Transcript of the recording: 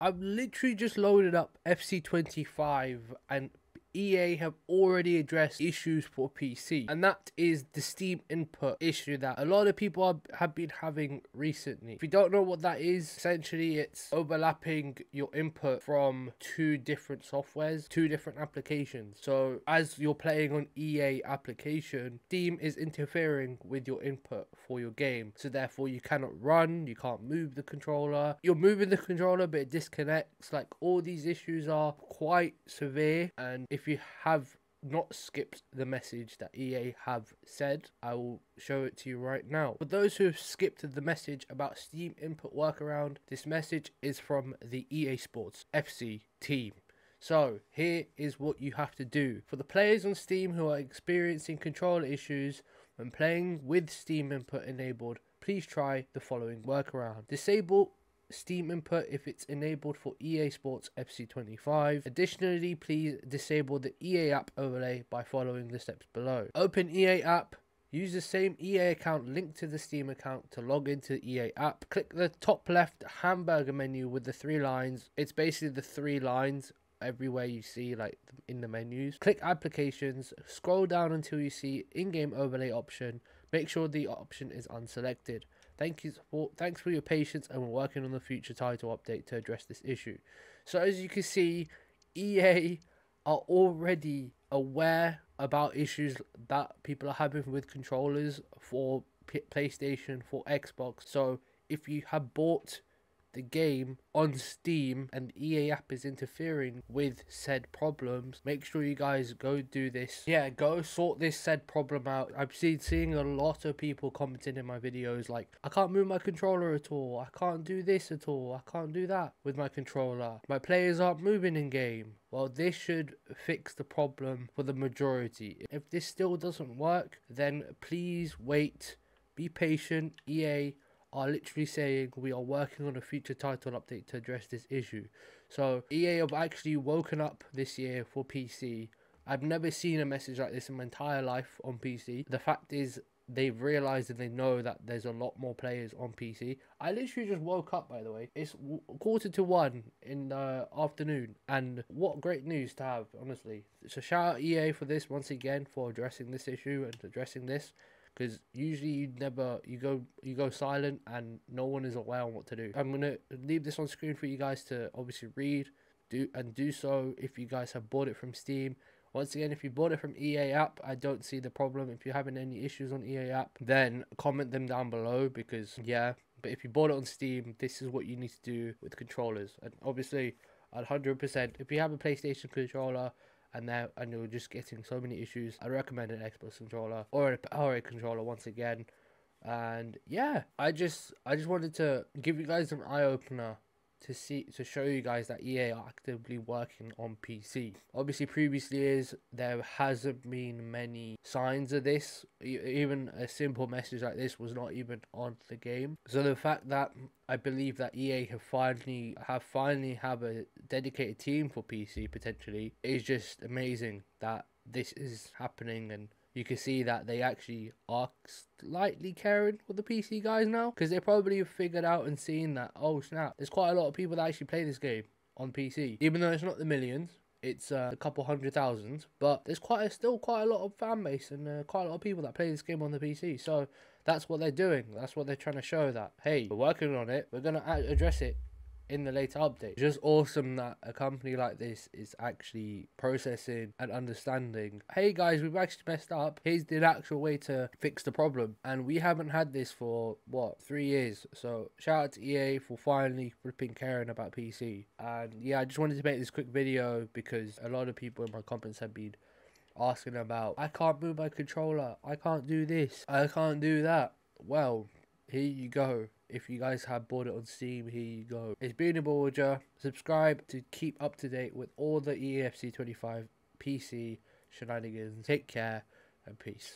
I've literally just loaded up FC25 and EA have already addressed issues for PC, and that is the Steam input issue that a lot of people have been having recently. If you don't know what that is, essentially it's overlapping your input from two different softwares, two different applications. So as you're playing on EA application, Steam is interfering with your input for your game. So therefore you cannot run, you can't move the controller. You're moving the controller but it disconnects. Like all these issues are quite severe and if you have not skipped the message that EA have said, I will show it to you right now. For those who have skipped the message about Steam input workaround, this message is from the EA Sports FC team. So, here is what you have to do. For the players on Steam who are experiencing controller issues when playing with Steam input enabled, please try the following workaround. Disable Steam input if it's enabled for EA Sports FC25. Additionally, please disable the EA app overlay by following the steps below. Open EA app. Use the same EA account linked to the Steam account to log into the EA app. Click the top left hamburger menu with the three lines. It's basically the three lines everywhere you see like in the menus. Click applications, scroll down until you see in-game overlay option. Make sure the option is unselected. Thank you for thanks for your patience and we're working on the future title update to address this issue. So as you can see, EA are already aware about issues that people are having with controllers for P PlayStation, for Xbox. So if you have bought the game on Steam and EA app is interfering with said problems, make sure you guys go do this. Yeah, go sort this said problem out. I've seen seeing a lot of people commenting in my videos like, I can't move my controller at all. I can't do this at all. I can't do that with my controller. My players aren't moving in game. Well, this should fix the problem for the majority. If this still doesn't work, then please wait. Be patient. EA are literally saying we are working on a future title update to address this issue. So EA have actually woken up this year for PC. I've never seen a message like this in my entire life on PC. The fact is they've realized and they know that there's a lot more players on PC. I literally just woke up, by the way. It's quarter to one in the afternoon, and what great news to have, honestly. So shout out EA for this once again for addressing this issue and addressing this because usually you never you go you go silent and no one is aware on what to do. I'm gonna leave this on screen for you guys to obviously read, do and do so if you guys have bought it from Steam. Once again, if you bought it from EA app, I don't see the problem. If you're having any issues on EA app, then comment them down below because yeah. But if you bought it on Steam, this is what you need to do with controllers. And obviously, 100%, if you have a PlayStation controller, and now and you're just getting so many issues. I recommend an Xbox controller or a, a controller once again. And yeah, I just I just wanted to give you guys an eye opener to see to show you guys that EA are actively working on PC. Obviously, previously years there hasn't been many signs of this. Even a simple message like this was not even on the game. So the fact that I believe that EA have finally have finally have a dedicated team for PC potentially is just amazing that this is happening and you can see that they actually are slightly caring for the PC guys now because they probably have figured out and seen that oh snap, there's quite a lot of people that actually play this game on PC, even though it's not the millions. It's uh, a couple hundred thousand, but there's quite a, still quite a lot of fan base and uh, quite a lot of people that play this game on the PC. So that's what they're doing. That's what they're trying to show that hey, we're working on it. We're gonna address it in the later update. Just awesome that a company like this is actually processing and understanding. Hey guys, we've actually messed up. Here's the actual way to fix the problem. And we haven't had this for what three years. So shout out to EA for finally flipping caring about PC. And yeah, I just wanted to make this quick video because a lot of people in my comments have been asking about I can't move my controller. I can't do this. I can't do that. Well, here you go. If you guys have bought it on Steam, here you go. It's been a Waja. Subscribe to keep up to date with all the EFC 25 PC shenanigans. Take care and peace.